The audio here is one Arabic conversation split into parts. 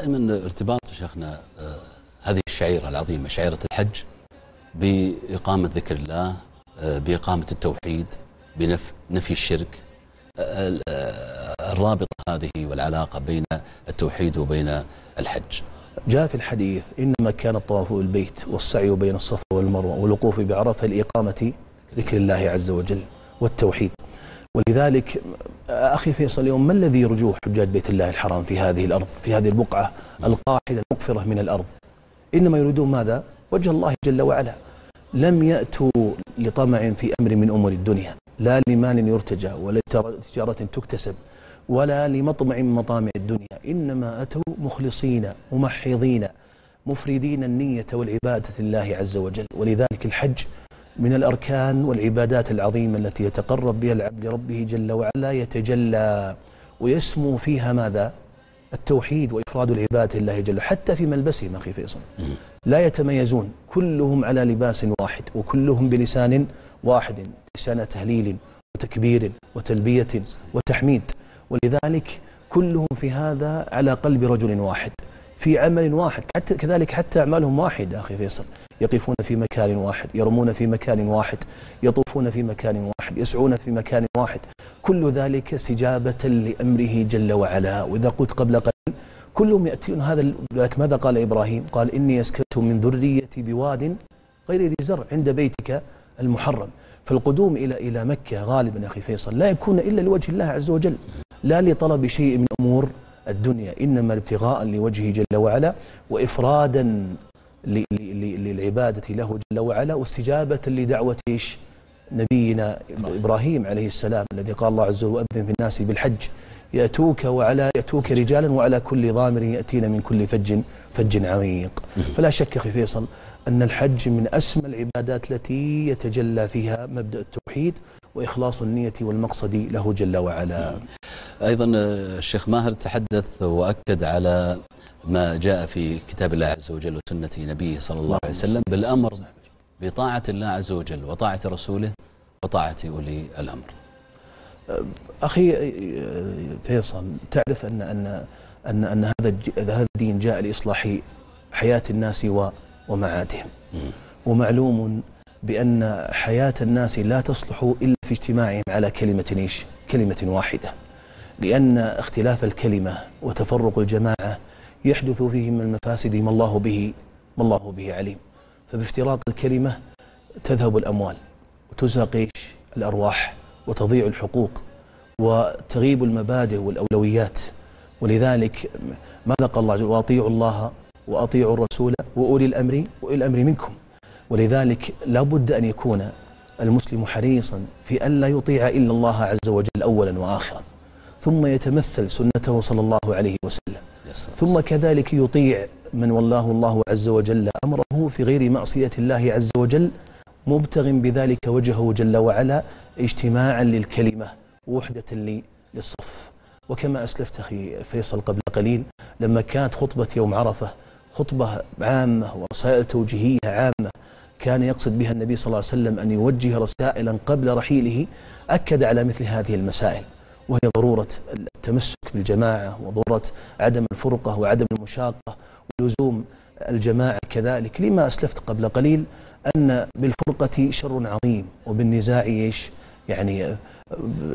دائما ارتباط شيخنا آه، هذه الشعيرة العظيمة شعيرة الحج بإقامة ذكر الله آه، بإقامة التوحيد بنفي الشرك. آه، الرابطة هذه والعلاقة بين التوحيد وبين الحج. جاء في الحديث إنما كان الطواف بالبيت والسعي بين الصفا والمروة والوقوف بعرفة لإقامة ذكر الله عز وجل والتوحيد. ولذلك أخي فيصل اليوم ما الذي يرجوه حجاج بيت الله الحرام في هذه الأرض في هذه البقعة القاحلة المقفرة من الأرض؟ إنما يريدون ماذا؟ وجه الله جل وعلا. لم يأتوا لطمع في أمر من أمور الدنيا لا لمال يرتجى ولا تجارة تكتسب ولا لمطمع من مطامع الدنيا إنما أتوا مخلصين ممحضين مفردين النية والعبادة لله عز وجل. ولذلك الحج من الأركان والعبادات العظيمة التي يتقرب بها العبد لربه جل وعلا يتجلى ويسمو فيها ماذا؟ التوحيد وإفراد العبادة لله جل حتى في ملبسهم أخي فيصل. لا يتميزون. كلهم على لباس واحد وكلهم بلسان واحد لسان تهليل وتكبير وتلبية وتحميد. ولذلك كلهم في هذا على قلب رجل واحد. في عمل واحد حتى كذلك حتى أعمالهم واحدة أخي فيصل. يقفون في مكان واحد يرمون في مكان واحد يطوفون في مكان واحد يسعون في مكان واحد. كل ذلك استجابة لأمره جل وعلا. وإذا قلت قبل قليل كلهم يأتون هذا لك ماذا قال إبراهيم؟ قال إني أسكت من ذريتي بواد غير ذي زرع عند بيتك المحرم. فالقدوم إلى إلى مكة غالبا أخي فيصل. لا يكون إلا لوجه الله عز وجل لا لطلب شيء من أمور الدنيا. إنما ابتغاء لوجهه جل وعلا وإفرادا للعبادة له جل وعلا واستجابة لدعوة إيش؟ نبينا إبراهيم عليه السلام الذي قال الله عز وجل وأذن في الناس بالحج يأتوك وعلى يأتوك رجالا وعلى كل ضامر يأتينا من كل فج فج عميق. فلا شك أخي فيصل أن الحج من أسمى العبادات التي يتجلى فيها مبدأ التوحيد وإخلاص النية والمقصد له جل وعلا. أيضا الشيخ ماهر تحدث وأكد على ما جاء في كتاب الله عز وجل وسنة نبيه صلى الله عليه وسلم بالأمر بطاعة الله عز وجل وطاعة رسوله وطاعة أولي الأمر. أخي فيصل تعرف أن أن أن أن هذا هذا الدين جاء لإصلاح حياة الناس ومعادهم. ومعلوم بأن حياة الناس لا تصلح إلا في اجتماعهم على كلمة إيش؟ كلمة واحدة. لأن اختلاف الكلمة وتفرق الجماعة يحدث فيه من المفاسد ما الله به ما الله به عليم. فبافتراق الكلمة تذهب الأموال وتزهق إيش الأرواح وتضيع الحقوق وتغيب المبادئ والأولويات. ولذلك ماذا قال الله عز وجل وأطيعوا الله وأطيعوا الرسول وأولي الأمر وأولي الأمر منكم. ولذلك لا بد أن يكون المسلم حريصا في أن لا يطيع إلا الله عز وجل أولا وآخرا. ثم يتمثل سنته صلى الله عليه وسلم. ثم كذلك يطيع من والله الله عز وجل أمره في غير معصية الله عز وجل مبتغ بذلك وجهه جل وعلا اجتماعا للكلمة ووحدة للصف. وكما أسلفت أخي فيصل قبل قليل لما كانت خطبة يوم عرفة خطبة عامة ورسائل توجيهية عامة كان يقصد بها النبي صلى الله عليه وسلم أن يوجه رسائلا قبل رحيله أكد على مثل هذه المسائل. وهي ضرورة التمسك بالجماعة وضرورة عدم الفرقة وعدم المشاقة ولزوم الجماعة كذلك. لما أسلفت قبل قليل أن بالفرقة شر عظيم وبالنزاع إيش؟ يعني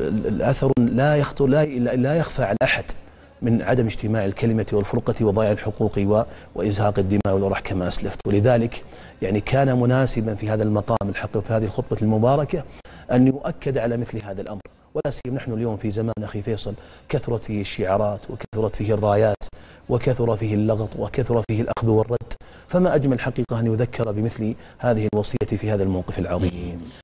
الأثر لا يخطر لا, لا يخفى على أحد من عدم اجتماع الكلمة والفرقة وضياع الحقوق وإزهاق الدماء والروح كما أسلفت. ولذلك يعني كان مناسبا في هذا المقام الحق في هذه الخطبة المباركة أن يؤكد على مثل هذا الأمر. ولا سيما نحن اليوم في زمان أخي فيصل كثرت فيه الشعارات وكثرت فيه الرايات وكثر فيه اللغط وكثر فيه الأخذ والرد فما أجمل حقيقة أن يذكر بمثل هذه الوصية في هذا الموقف العظيم.